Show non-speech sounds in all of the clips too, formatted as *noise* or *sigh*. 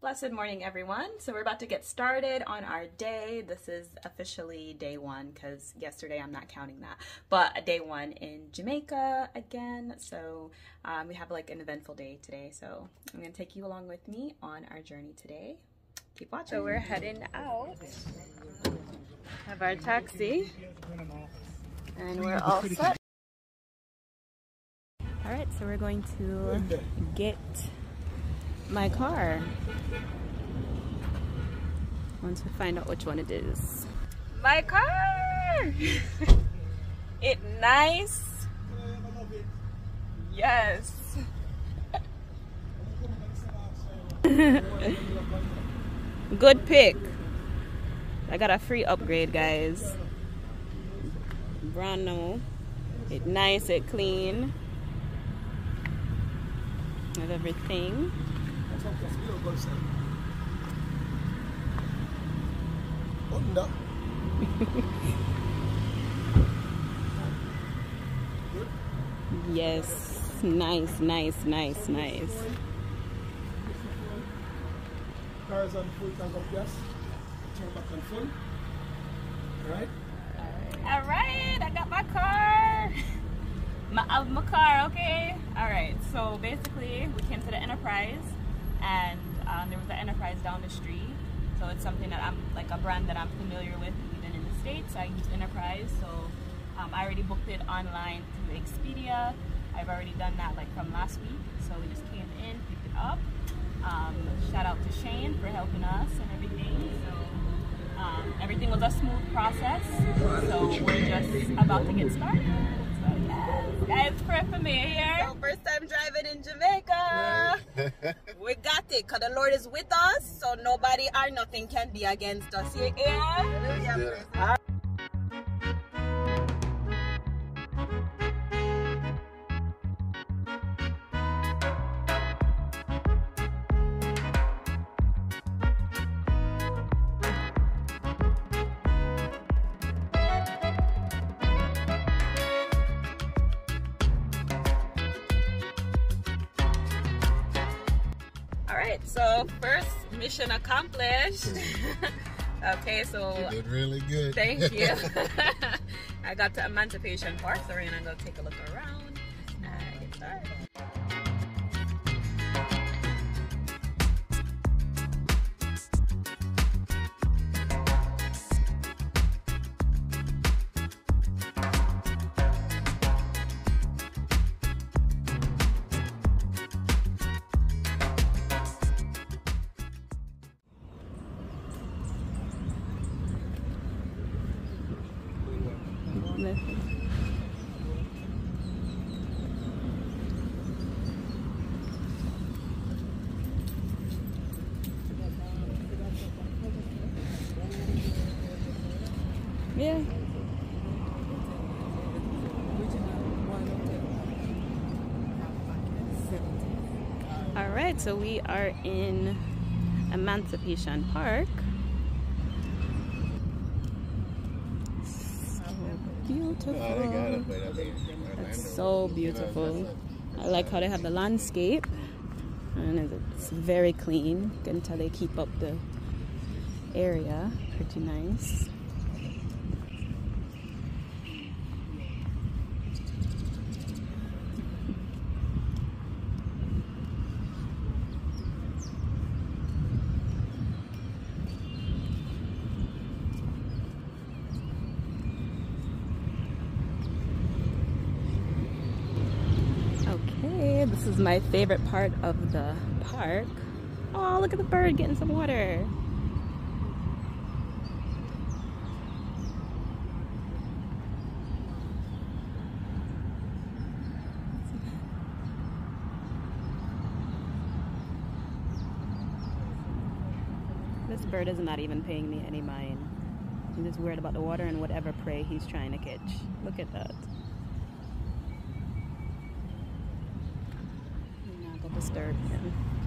Blessed morning, everyone. So, we're about to get started on our day. This is officially day one because yesterday I'm not counting that, but day one in Jamaica again. So, um, we have like an eventful day today. So, I'm going to take you along with me on our journey today. Keep watching. So, we're heading out. Have our taxi, and we're all set. All right, so we're going to get my car once we find out which one it is. My car! *laughs* it nice. Yes. *laughs* Good pick. I got a free upgrade, guys. Brand new. It nice, it clean. With everything. Honda. *laughs* yes. Nice, nice, nice, nice. Car is on full tank of gas. Turn back on full. Alright? All right, I got my car. *laughs* My, uh, my car, okay? All right, so basically we came to the Enterprise and um, there was an Enterprise down the street. So it's something that I'm, like a brand that I'm familiar with even in the States. I use Enterprise, so um, I already booked it online through Expedia. I've already done that like from last week. So we just came in, picked it up. Um, shout out to Shane for helping us and everything. So um, everything was a smooth process. So we're just about to get started. So yes, guys, pray for me here. First time driving in Jamaica. *laughs* we got it, cause the Lord is with us, so nobody or nothing can be against us. You hear? All right, so first mission accomplished. Hmm. *laughs* okay, so You did really good. thank you. *laughs* *laughs* I got to Emancipation Park, so we're gonna go take a look around so we are in Emancipation Park. So beautiful. It's so beautiful. I like how they have the landscape, and it's very clean. You can tell they keep up the area pretty nice. Okay, this is my favorite part of the park. Oh, look at the bird getting some water. This bird is not even paying me any mind. He's just worried about the water and whatever prey he's trying to catch. Look at that. Not gonna disturb him.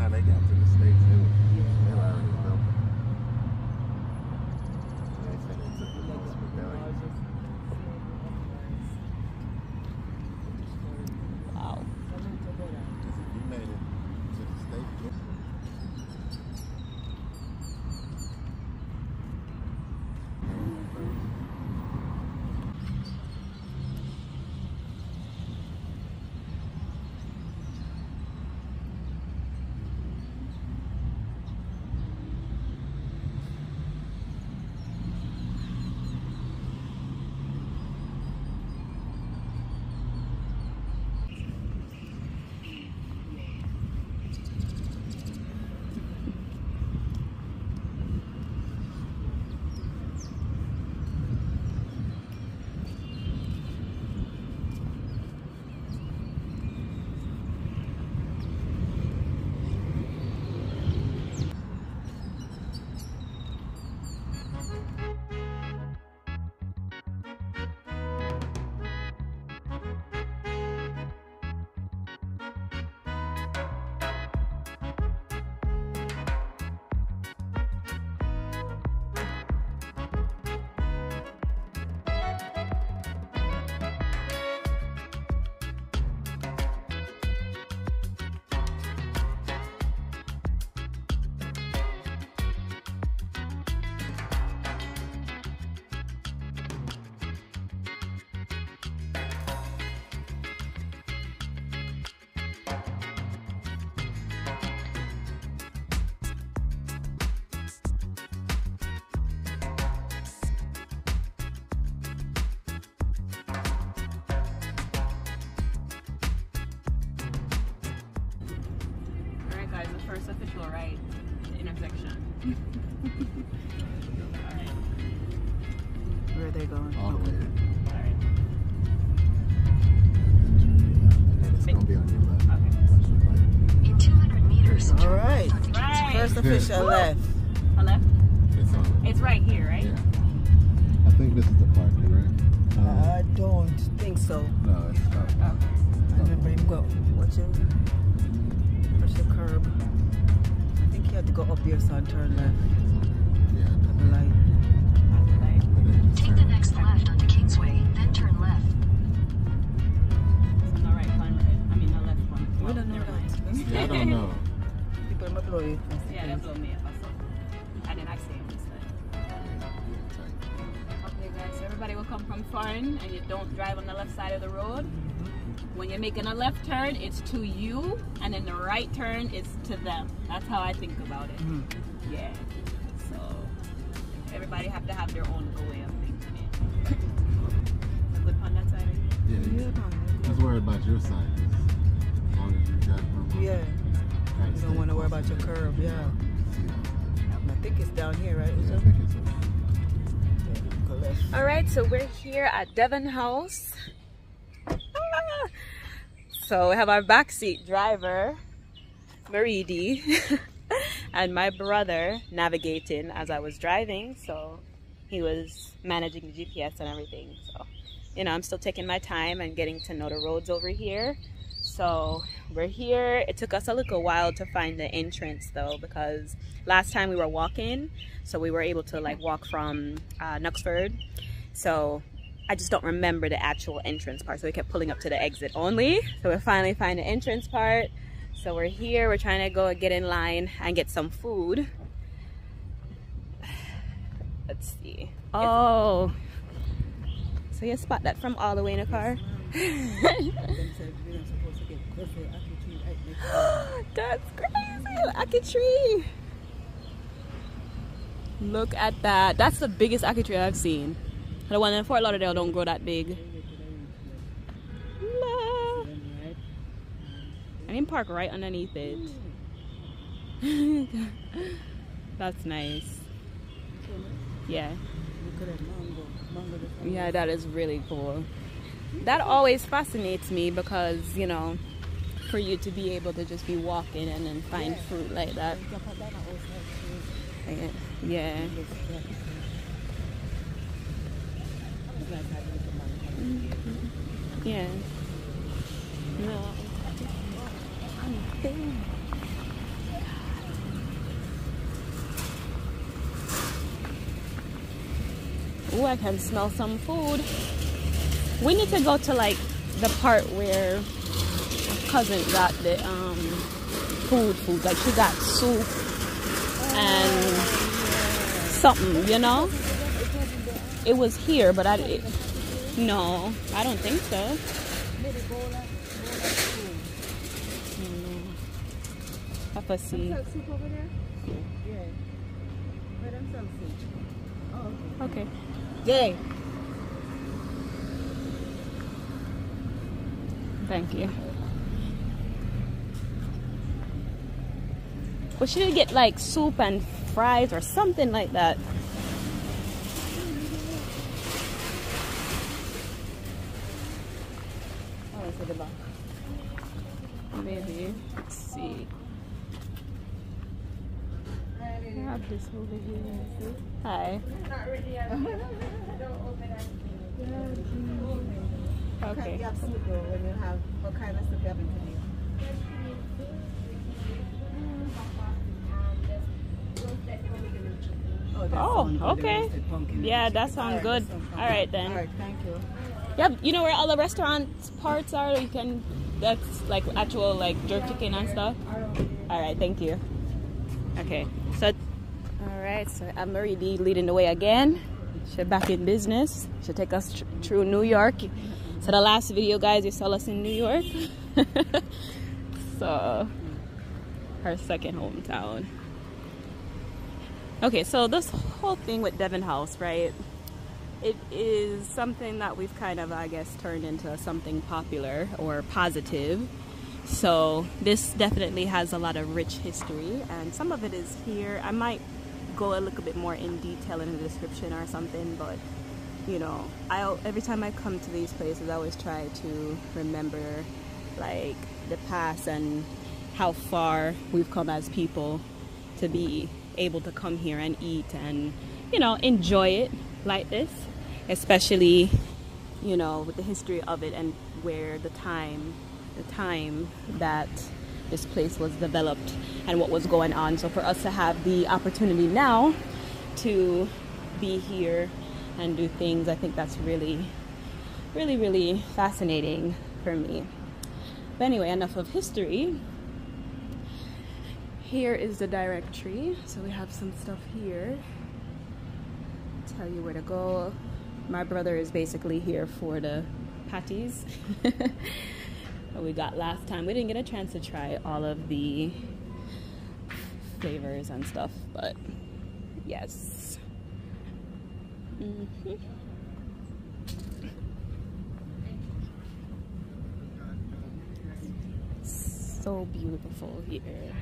Time they got to the States, official right the intersection. Alright. *laughs* Where are they going? all the way. Alright. And then it's going to be on. Okay. Watch right. In 200 meters, All right. Right. First official left. On left? It's on. It's right here, right? Yeah. I think this is the park, right? Uh, I don't think so. no, it's not. Okay. I remember him go. Watch him. Push the curb. I think he had to go up here so I turn left. Yeah, At the light. Like, but then take the next left onto Kingsway, then turn left. it's on the right one, right? I mean the left one. We don't know that. Yeah, I don't know. *laughs* People might blow you. Yeah, that blew me up. I saw. And then I say it instead. Okay, guys, so everybody will come from foreign and you don't drive on the left side of the road. When you're making a left turn, it's to you, and then the right turn is to them. That's how I think about it. Mhm. Yeah. So everybody have to have their own way of thinking it. A good on that side. Yeah, Yeah, yeah. man. Just worry about your side. As long as you got room. Yeah. You don't want to worry about your curb. Yeah. Yeah, I think it's down here, right? yeah I think it's a, Yeah, go left. All right, so we're here at Devon House. So we have our backseat driver, Marie D, *laughs* and my brother navigating as I was driving. So he was managing the GPS and everything. So, you know, I'm still taking my time and getting to know the roads over here. So we're here. It took us a little while to find the entrance though, because last time we were walking, so we were able to like walk from uh. So I just don't remember the actual entrance part. So we kept pulling up to the exit only. So we finally find the entrance part. So we're here. We're trying to go get in line and get some food. *sighs* Let's see. Oh. So you spot that from all the way in the car? Them said we're not supposed to get coffee at the tree right next That's crazy. Ackee tree. Look at that. That's the biggest ackee tree I've seen. The one in Fort Lauderdale don't grow that big. Right? I can park right underneath it. *laughs* That's nice. Yeah. Yeah, that is really cool. That always fascinates me because, you know, for you to be able to just be walking and then find fruit like that. Yeah. Yeah. No. i Oh, I can smell some food. We need to go to like the part where cousin got the um, food, food. Like she got soup and something, you know. It was here, but I it, no, I don't think so. Mm. Have to see. Soup over there? Yeah. Where them some soup? Oh, okay. okay. Thank you. We should get like soup and fries or something like that. Okay. you have soup though when you have, what kind of soup you have in today? Oh, Oh, sounds good, the okay. Yeah, that sounds Alright, good. All right then. All right, thank you. Yep. You know where all the restaurant parts are? You can. That's like actual like jerk chicken and stuff. All right. Thank you. Okay. So. All right. So I'm Marie D leading the way again. She's back in business. She'll take us tr- through New York. The last video, guys, you saw us in New York. *laughs* so her second hometown. Okay, so this whole thing with Devon House, right? It is something that we've kind of, I guess, turned into something popular or positive. So this definitely has a lot of rich history, and some of it is here. I might go a little bit more in detail in the description or something, but you know, I every time I come to these places, I always try to remember like the past and how far we've come as people to be able to come here and eat and you know enjoy it like this especially you know with the history of it and where the time the time that this place was developed and what was going on. So for us to have the opportunity now to be here and do things. I think that's really really really fascinating for me. But anyway enough of history. Here is the directory. So we have some stuff here. Tell you where to go. My brother is basically here for the patties. *laughs* We got last time. We didn't get a chance to try all of the flavors and stuff but yes Mhm. *laughs* so beautiful here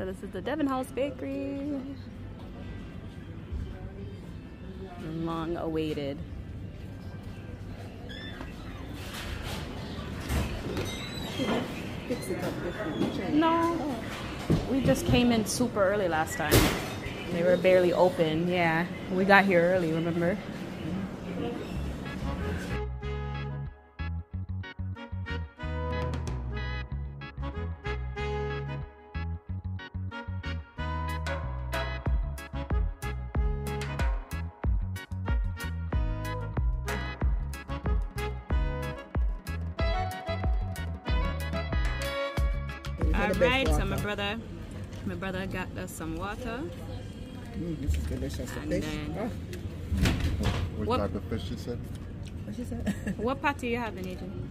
So this is the Devon House Bakery. Long awaited. No. We just came in super early last time. They were barely open. Yeah. We got here early, remember? All the best right. So my brother, my brother got us some water, Mm, this is delicious. The And fish. then- Oh, Which What- type of fish you said? what she said? *laughs* what patty you having, Adrian?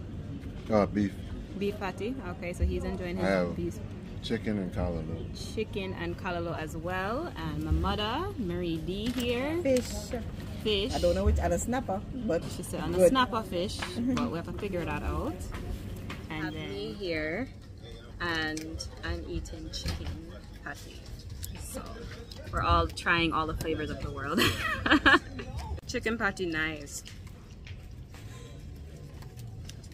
Uh, beef, Beef patty. Okay, so he's enjoying his I have- beef chicken, and callaloo. chicken and callaloo as well. And my mother, Marie D here, Fish. fish. I don't know which other snapper, but She said on a snapper fish, but we have to figure that out. And then me here, and I'm eating chicken patty. So we're all trying all the flavors of the world. *laughs* chicken patty nice.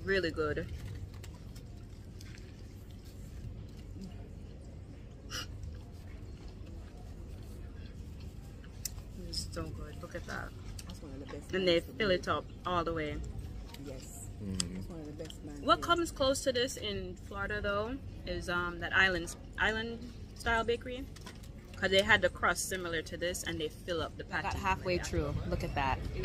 Really good. It's so good. Look at that. And they fill it up all the way. Yes. That's one of the best man. What comes close to this in Florida though is um that island island style bakery. Cause they had the crust similar to this, and they fill up the patty. Got halfway through. Look at that. *laughs*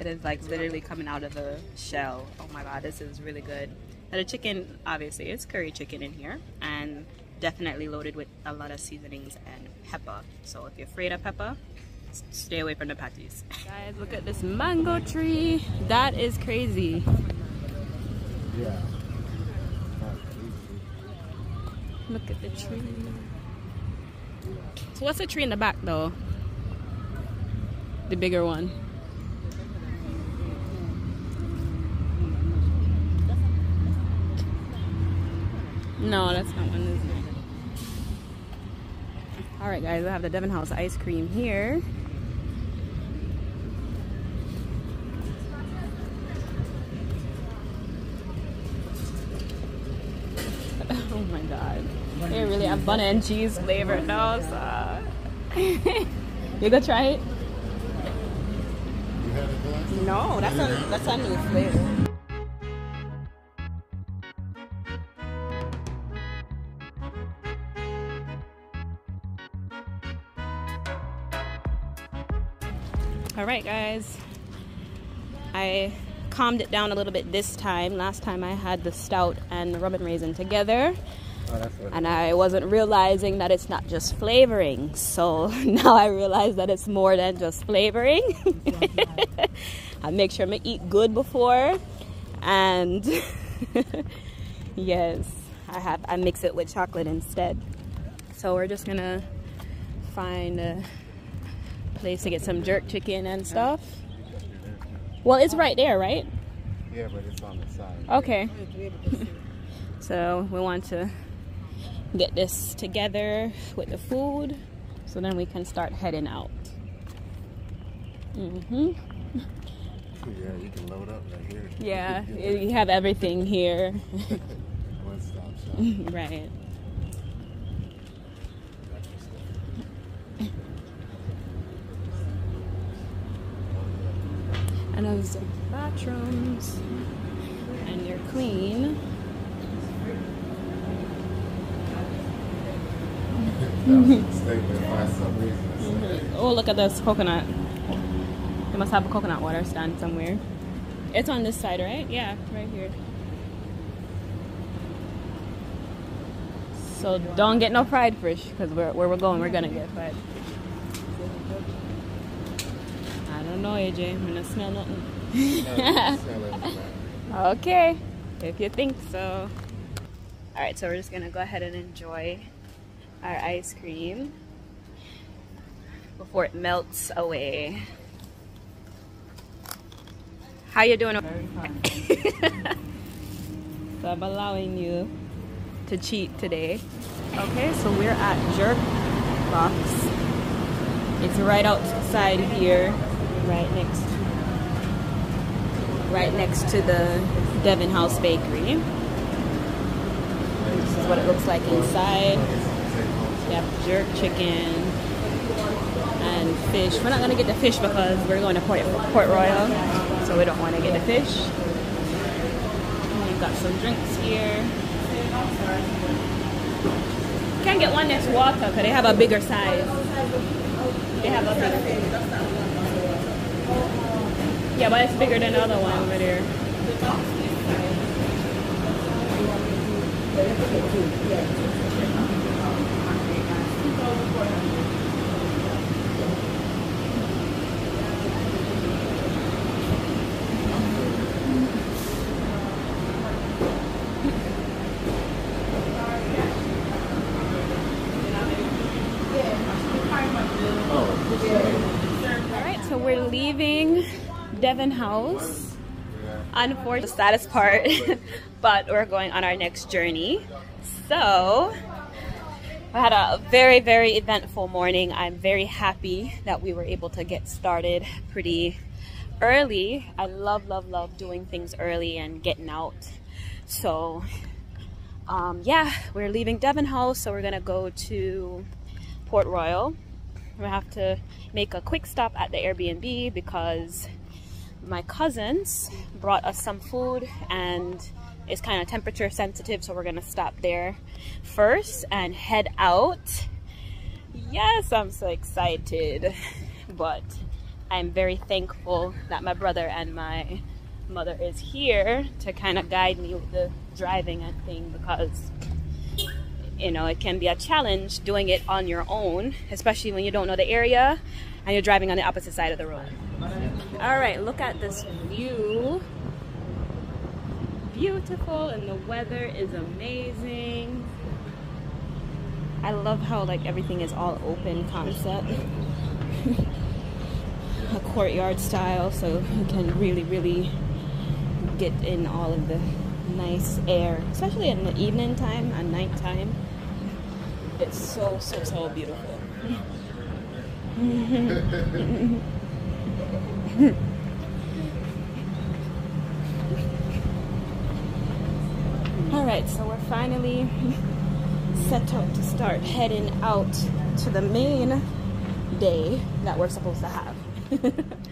it is like literally coming out of the shell. Oh my god, this is really good. And the chicken, obviously, it's curry chicken in here, and definitely loaded with a lot of seasonings and pepper. So if you're afraid of pepper, s- stay away from the patties. Guys, look at this mango tree. That is crazy. Yeah. Look at the tree. So what's the tree in the back though? The bigger one. No, that's not one. Is it? All right, guys. I have the Devon House ice cream here. Oh my god. They really have bun and cheese flavor now, uh. so. *laughs* you go try it? No, that's a that's a new flavor. All right, guys. I calmed it down a little bit this time. Last time I had the stout and the rum and raisin together Oh, and I wasn't realizing that it's not just flavoring. So *laughs* now I realize that it's more than just flavoring. *laughs* I make sure I eat good before, and *laughs* yes, I have I mix it with chocolate instead. So we're just gonna find a place to get some jerk chicken and stuff. Well, it's right there, right? Yeah, but it's on the side. Okay. So we want to get this together with the food so then we can start heading out. hmm Yeah, you can load up right here. Yeah, *laughs* you have everything here. One stop shop. *laughs* right. And those bathrooms, and they're clean. That was a mistake, but find some reason to say. Oh, look at this coconut. They must have a coconut water stand somewhere. It's on this side, right? Yeah, right here. So don't get no fried fish because where, where we're going, we're gonna get fried. I don't know, AJ. I'm gonna smell nothing. *laughs* Okay, if you think so. All right, so we're just gonna go ahead and enjoy our ice cream before it melts away. How you doing? *laughs* so I'm allowing you to cheat today. Okay, so we're at Jerk Box. It's right outside here, right next right next to the Devon House Bakery. This is what it looks like inside. We have jerk chicken and fish. We're not gonna get the fish because we're going to Port, Port Royal, so we don't want to get the fish. And We've got some drinks here. Can't get one next water because they have a bigger size. They have a bigger. Yeah, but it's bigger than the other one over there. Right, so we're leaving Devon House. Unfortunately, the saddest part, *laughs* but we're going on our next journey. So, I had a very, very eventful morning. I'm very happy that we were able to get started pretty early. I love, love, love doing things early and getting out. So, um, yeah, we're leaving Devon House, so we're gonna go to Port Royal we have to make a quick stop at the Airbnb because my cousins brought us some food and it's kind of temperature sensitive so we're gonna stop there first and head out. Yes i'm so excited but i'm very thankful that my brother and my mother is here to kind of guide me with the driving and thing because you know it can be a challenge doing it on your own especially when you don't know the area and you're driving on the opposite side of the road. All right look at this view beautiful and the weather is amazing. I love how like everything is all open concept. *laughs* A courtyard style so you can really really get in all of the nice air especially in the evening time and night time. It's so so so beautiful *laughs* all right so we're finally set out to start heading out to the main day that we're supposed to have *laughs*